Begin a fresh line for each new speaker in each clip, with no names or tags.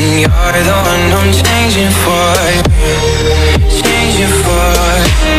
And you're the one I'm changing for Changing for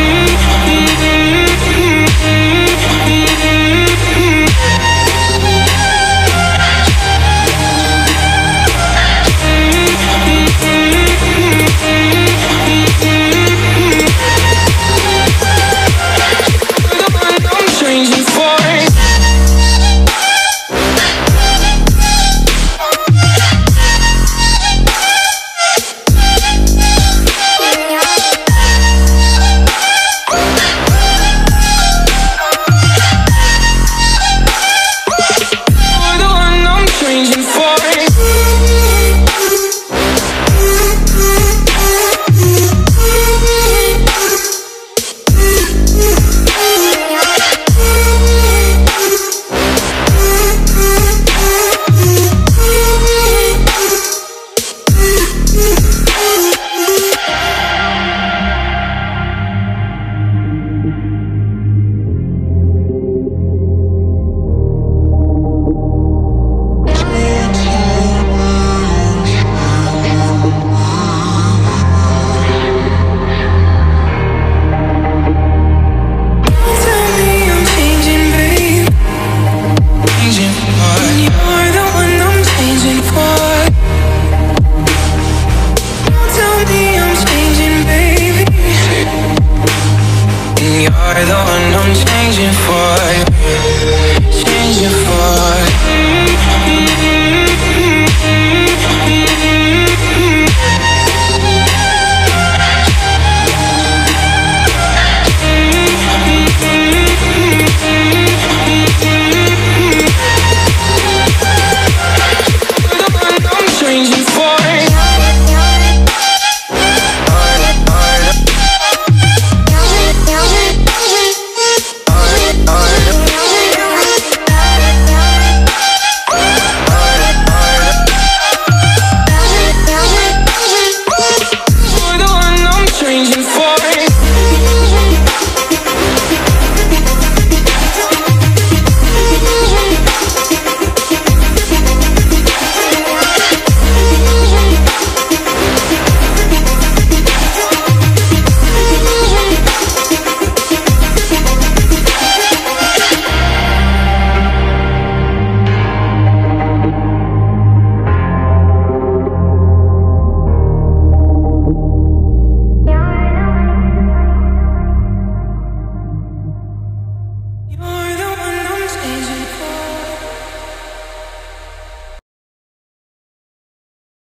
You're the one I'm changing for. Tell me I'm changing, baby. You're the one I'm. Changing for.